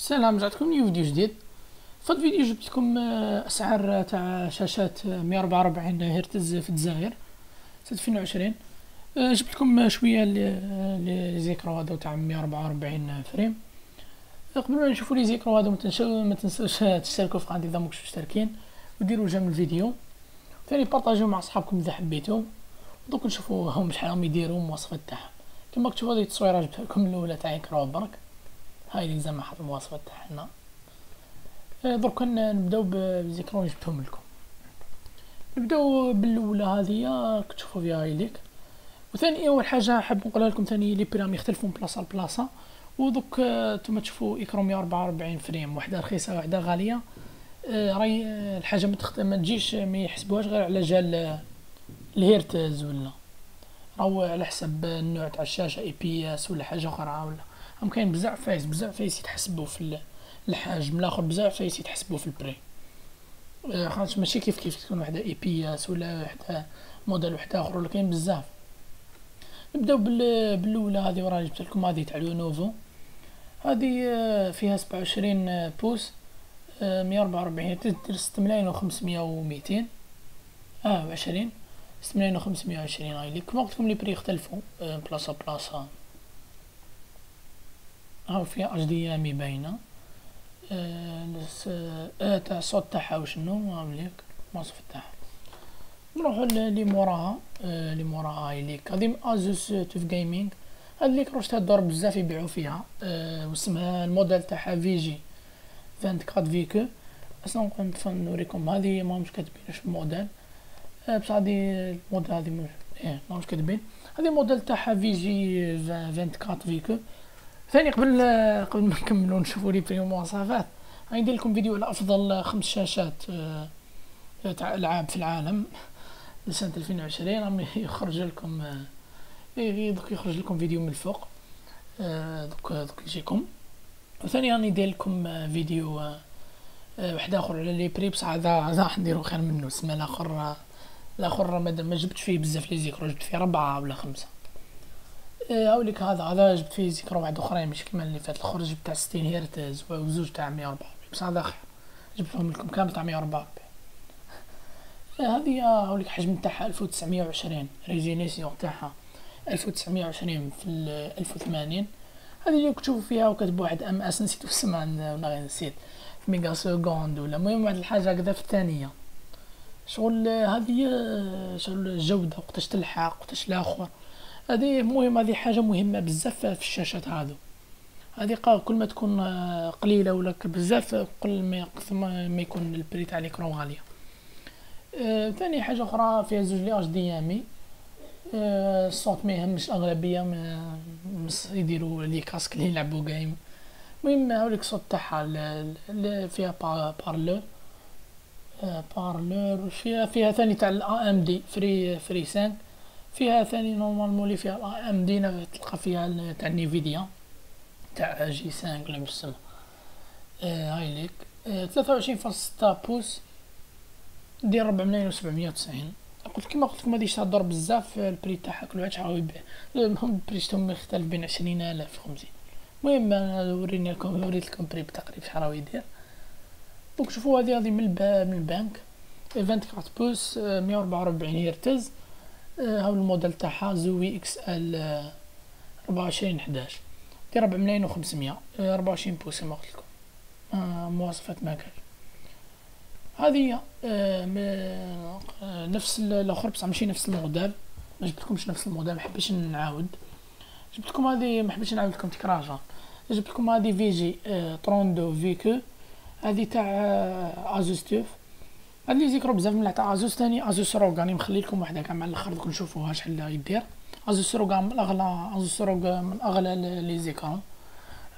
سلام رجعتكم اليوم فيديو جديد. في هذا الفيديو جبت لكم آه، أسعار تاع شاشات 144 هرتز في الجزائر سنة 2020 آه، جبت لكم شوية les écrans هذا تاع 144 frame. آه، قبل ما نشوفوا les écrans هذا ما تنسوش تشتركوا في القناه إذا ماكنتوش مشتركين وديروا j'aime الفيديو. ثاني بارطاجيو مع صحابكم إذا حبيتوا دوك نشوفوا هم شحال راهم يديروا المواصفات تاعهم. كما كتشوفوا هذه التصويره جبتها لكم الأولى تاع يكرو برك. هاي اللي زعما حط المواصفات تاعنا. آه، درك نبداو بذكرى جبتهم لكم نبداو بالأولى هذه كتشوفوا فيها ليك وثاني أول حاجة حاب نقولها لكم ثاني لي بريم يختلفوا من بلاصة لبلاصة. ودوك نتوما تشوفوا اكرام 144 فريم واحدة رخيصة واحدة غالية. آه، راي آه، الحاجة ما تخت... ما تجيش ما يحسبوهاش غير على جال الهيرتز ولا. راهو على حسب النوع تاع الشاشة إي بي إس ولا حاجة أخرى ولا. هم كاين بزاف فايس بزاف فايس يتحسبوا في الحجم الآخر بزاف فايس يتحسبوا في البري. آه، خاطش ماشي كيف كيف تكون وحدة اي بي اس ولا وحدة موديل واحد آخر ولا كاين بزاف. نبداو بالأولى هذه وراه جبت لكم هذه تاع لونوفو هذه آه، فيها سبعة وعشرين بوس آه، مية وربعة وربعين تدير ست ملايين وخمسمية وميتين. آه وعشرين ست ملايين وخمسمية وعشرين هاي لي كما قلت لكم لي بري يختلفوا بلاصة بلاصة. هاو فيها اش دي ام باينه آه تاع الصوت تاعها وشنو؟ هاوليك المواصف تاعها. نروحو لي موراها آه لي موراها هاي ليك. هادي ازوس توف جيمنج هاد ليك روش تدور بزاف يبيعو فيها. آه واسمها الموديل تاعها في جي 24 فيكو أصلا كنت نوريكم. هذه ما مش كاتبينش الموديل. بصح هادي الموديل هادي مش إيه كاتبين. هادي الموديل تاعها VG 24 VQ ثاني قبل قبل ما نكملو نشوفو les prix مواصفات. غندير لكم فيديو على أفضل خمس شاشات آه، تاع ألعاب في العالم لسنة 2020 راهم يخرج لكم آه، دوك يخرج لكم فيديو من الفوق آه، دوك دوك يجيكم. وثاني راني ندير لكم فيديو واحد آخر على لي بري بصح هذا هذا نديرو خير منه. سما الآخر الآخر ما جبتش فيه بزاف لي زيكرو جبت فيه ربعة ولا خمسة. هاوليك هذا هذا جبت فيه ذكرى واحد أخرين مش كيما اللي فات. الخرج تاع ستين هيرتز وزوج تاع مية وربعة بصح هذا خير جبتهم لكم كامل تاع مية وربعة هذه هاوليك الحجم تاعها ألف وتسعمية وعشرين ريزينيسيون تاعها ألف وتسعمية وعشرين في ألف وثمانين. هذه اللي تشوفوا فيها وكتبوا واحد أم أس نسيت اسمها ولا نسيت. في ميجا seconde ولا المهم واحد الحاجة هكذا في الثانية. شغل هذه شغل الجودة وقتاش تلحق وقتاش الآخر. هذه مهم هذه حاجة مهمة بزاف في الشاشات هذو هذه كل ما تكون آه، قليلة ولا بزاف كل ما ما يكون ال prix تاع l'écran غالية. آه ثاني حاجة أخرى فيها زوج les HDMI آه الصوت ما يهمش الاغلبيه يديروا les casques اللي يلعبوا game المهم هاوليك الصوت تاعها فيها parleur parleur فيها فيها ثاني تاع ال AMD Free FreeSync فيها ثاني normalement اللي فيها AMD تلقى فيها تاع Nvidia تاع جي 5 ولا آه هاي ليك. آه ثلاثة وعشرين فاصلة ستة pouces دير ربع ملايين وسبعمية وتسعين. قلت كيما قلت لكم هادي تهضر بزاف ال prix تاعها كل واحد شحال يبيع المهم ال prix تاعهم يختلف بين عشرين آلاف وخمسين. المهم أنا وريني لكم وريت لكم prix شحال راهو يدير. donc شوفوا هادي هادي من, من ال BenQ. 24 pouces مية وربعة وربعين هرتز آه، هاو الموديل تاعها Zowie XL ربعة وعشرين حداش. دير ربع ملايين وخمسمية آه، ربعة وعشرين ما قلت لكم. آه مواصفات ما كان هذه آه نفس الآخر بصح ماشي نفس الموديل. ما جبتلكمش نفس الموديل ما حبيتش نعاود. جبت لكم هذه ما حبيتش نعاود لكم تكراجها جبت لكم هذه في جي آه 32 فيكو هذه تاع آه ازوستوف هاد لي زيكرو بزاف من تاع ازوس تاني ازوس روغ راني مخلي لكم وحده كاع مع الأخر دوك نشوفوها شحال يدير. Asus ROG من أغلى Asus ROG من أغلى les écrans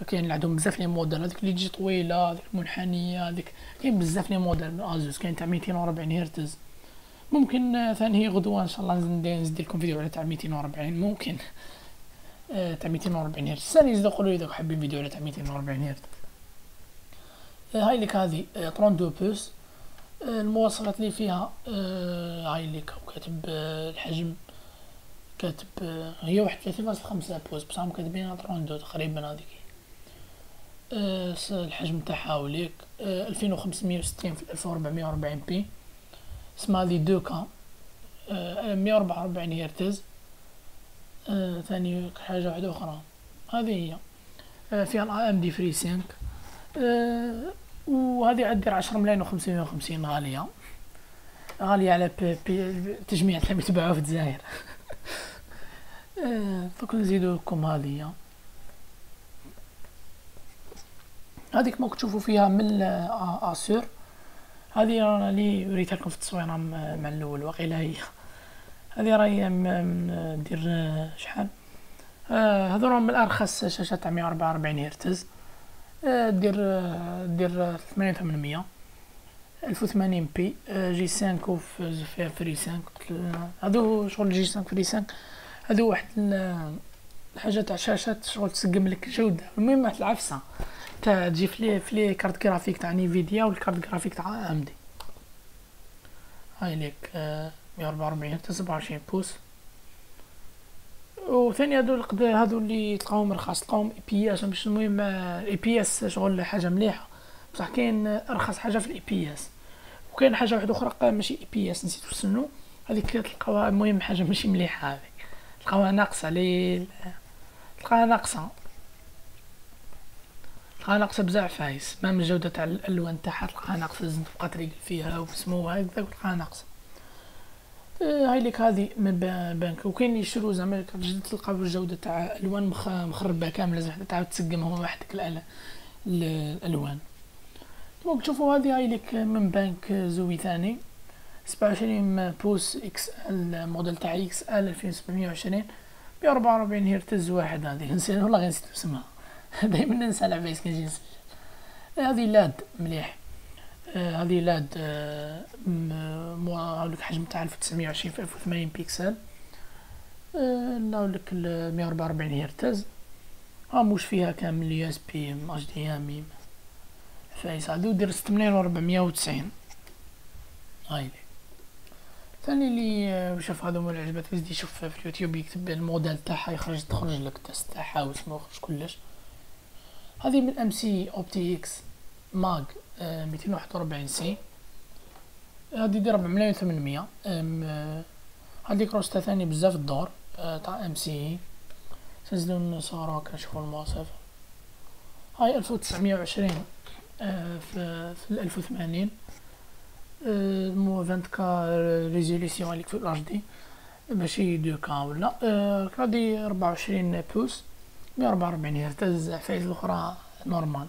كاين اللي عندهم بزاف les modèles. هذيك اللي تجي طويلة هذيك المنحنية هذيك كاين بزاف les modèles. من Asus كاين تاع 240 هرتز. ممكن ثاني غدوة إن شاء الله نزيد لكم فيديو على تاع 240 ممكن آه تاع 240 هرتز. ثاني زيدوا قولوا إذا حابين فيديو على تاع 240 هرتز. آه هاي لك هذه 32 pouces المواصفات اللي فيها آه، هاي اللي كاتب آه، الحجم كاتب آه، هي واحد ثلاثين فاصلة خمسة pouces. بصح هم كاتبينها trente-deux تقريبا هذيك آه الحجم تاعها وليك آه ألفين وخمسمية وستين في ألف وربعمية وربعين p. اسمها هذه دوكا آه مية وربعة وربعين هرتز. آه ثاني حاجة واحدة أخرى. هذه هي. آه فيها ال AMD FreeSync آه وهذه دير عشرة ملايين وخمسمية وخمسين غالية. غالية على PC PC تجميع اللي يتباعوه في الجزائر آه دوك نزيدو لكم هذه. هذيك ما تشوفوا فيها من Acer هذه أنا اللي وريتها لكم في التصويره مع الأول واقيلا هي. هذه راهي دير شحال؟ آه هذو راهم من أرخص شاشات تاع 144 هرتز. آه دير دير 8800 1080p G-Sync فيها FreeSync هذو شغل جي 5 فري 5 هذو واحد الحاجة تاع شاشات شغل تسقم لك جودة. المهم واحد العفسة تاع تجي فلي فلي carte graphique تاع Nvidia وال carte graphique تاع AMD هاي ليك مية وربعة وربعين حتى سبعة وعشرين pouces. وثاني هادو القد هادو اللي تلقاهم رخاص تلقاهم IPS باش المهم IPS شغل حاجة مليحة. بصح كاين ارخص حاجة في ال IPS وكاين حاجة واحدة أخرى ماشي IPS نسيت وسنو هذيك تلقاوها المهم حاجة ماشي مليحة هذيك. تلقاوها ناقصة لي تلقاها ناقصة. تلقاها ناقصة بزاف فايس ما من الجودة تاع الألوان تاعها تلقاها ناقصة لازم تبقى تريڨل فيها وسمو هكذا تلقاها ناقصة. هاي ليك هذه من BenQ. وكاين اللي يشرو زعما تجد تلقاو الجوده تاع ألوان مخربة كاملة لازم تعاود تسقمهم وحدك الألوان. donc تشوفوا هذه هاي ليك من BenQ Zowie ثاني. سبعة وعشرين pouces XL modèle تاع XL ألفين سبعمية وعشرين. بأربعة وربعين هرتز واحد هذه. نسيت والله غير نسيت اسمها. دايما ننسى العبايس كنجي نسجل. هذه LED مليح. هذه LED آه، هاولك الحجم تاع ألف وتسعمية وعشرين في ألف وثمانين pixels. هاولك مية وربعة وربعين هرتز. ها موش فيها كامل ال USB HDMI فايس هادو دير ست ملايين وربعمية وتسعين. هاي ثاني اللي شوف هذا من العجبات يزيد يشوف في اليوتيوب يكتب الموديل تاعها يخرج تخرج لك ال test تاعها واسمه يخرج كلش. هذه من MSI Optix MAG ميتين واحد وربعين C. هذه دير ربع ملايين ثمنمية هذه كروستا ثاني بزاف الدور آه، تاع إم سي نزلو نصورو هكا نشوفو المواصفات هاي ألف وتسعمية وعشرين آه، في الألف وثمانين. آه، مو فانت كا ريزوليسيون هذيك في الاتش دي ماشي دو كا ولا هادي ربعة وعشرين بوس مية ربعة وربعين هرتز العفايس الأخرى نورمال.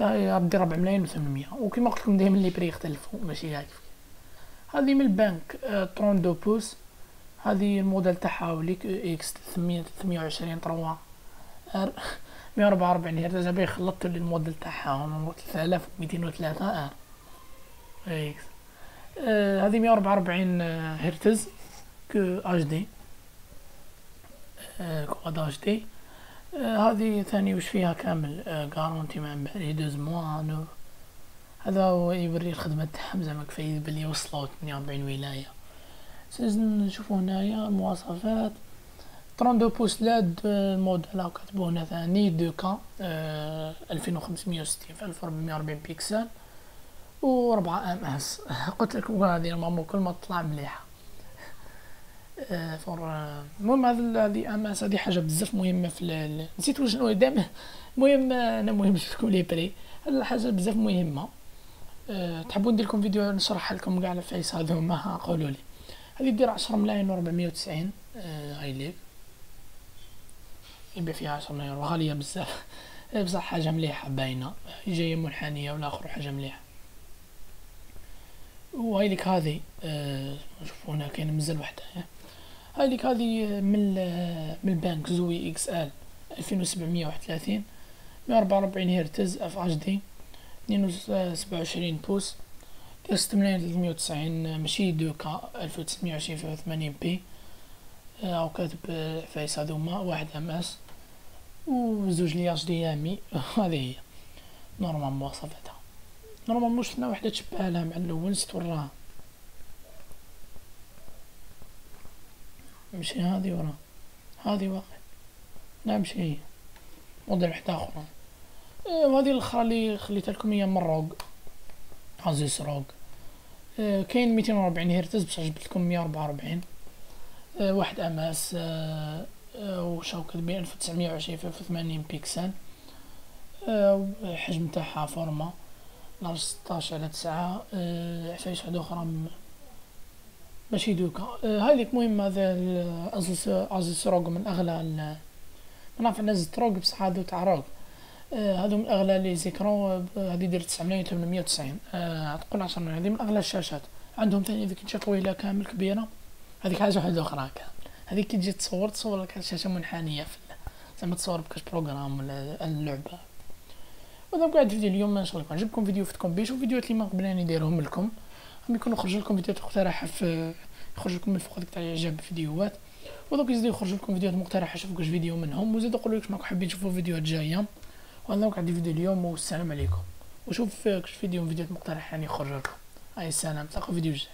غادي ربع ملايين وثمنمية وكيما قلت لكم دايما لي بري يختلفوا ماشي هاك هذه من البنك طرون دو بوس هذه الموديل تاعها وليك إكس ثمانية وعشرين تروا. ار مية ربعة وربعين هرتز. هبي خلطت لي الموديل تاعها. ثلاثة آلاف وميتين وثلاثة. ار إكس. آه هذه مية وربعة وربعين هرتز. كو اش دي كو اش دي آه هذه ثاني وش فيها كامل؟ جارونتي آه مع بعد دوز موا نو هذا هو. يوري الخدمة زعما كفاية بلي وصلوا 48 ولاية. سيزن نشوفو هنايا المواصفات. 32 بوس لاد الموديل هاو كاتبو هنا ثاني دو كا وخمسمية وستين في ألف وربعمية وربعين بيكسل. و 4 آم إس. قلت لكم هذه مامو كل ما تطلع مليحة. آه، فور آه، المهم هذا هذه ام اس هذه حاجة بزاف مهمة في نسيت شنو دائما المهم أنا مهم نشوفكم لي بري هذه حاجة بزاف مهمة. أه تحبوا ندير لكم فيديو نشرح لكم كاع الفايس هذو ما قولوا لي. هذه دير 10 ملايين و 490 أه هاي ليك يبيع فيها 10 ملايين. غاليه بزاف. بصح حاجة مليحة باينة. جاية منحنية ولا اخر حاجة مليحة. وهاي لك هذه. أه شوفوا هنا كاين مزال وحدة. هذيك هذه من من البنك زوي إكس آل ألفين وسبعمية واحد وثلاثين مية اربعة وربعين هرتز أف إتش دي اثنين وسبعة وعشرين بوس ست ملايين ثلاثمية وتسعين ماشي دو كا ألف وتسعمية وعشرين فيها وثمانين بي أو كاتب فايس هذوما واحد ام إس وزوج دي امي هذه هي نورمال مواصفاتها نورمال مش شفنا وحدة تشبه لها مع الأول نسيت نمشي هذه ورا هذه واقع. نمشي موديل واحدة أخرى آه، وهذه الاخرى اللي خليتها لكم هي من روغ عزيز روغ آه، كاين 240 هرتز باش جبت لكم 144 آه، واحد أماس وشاو كتبين 1920 في 1080 بيكسل. الحجم تاعها فورما نهار 16 على 9 عفايس واحدة أخرى ماشي دوكا هذيك مهم هذا ازوس روغ من أغلى ما نعرف الناس تروغ بصح هذو تاع روغ. هذو من أغلى لي زيكرون هذه دير 900 890 تقول 10 هذه من أغلى الشاشات. عندهم ثاني ذيك تجي طويلة كامل كبيرة. هذيك حاجة واحدة أخرى هذيك كي تجي تصور تصور لك شاشة منحنية في زعما تصور بكاش بروغرام ولا اللعبة. وهذا قاعد فيديو اليوم شاء الله عجبكم فيديو فتكم بيش وفيديوهات اللي ما قبلاني نديرهم لكم. هم يكونوا خرج لكم فيديوهات مقترحة في يخرج لكم من فوق هذيك تاع الاعجاب بالفيديوهات. ودوك يزيدوا يخرج لكم فيديوهات مقترحة شوفوا كاش فيديو منهم وزيدوا قولوا لي ماكم حابين تشوفوا فيديوهات جاية. وهذا عندي فيديو اليوم والسلام عليكم. وشوف كاش فيديو فيديوهات مقترحة يعني يخرج لكم. أي السلام تلقوا فيديو جاي.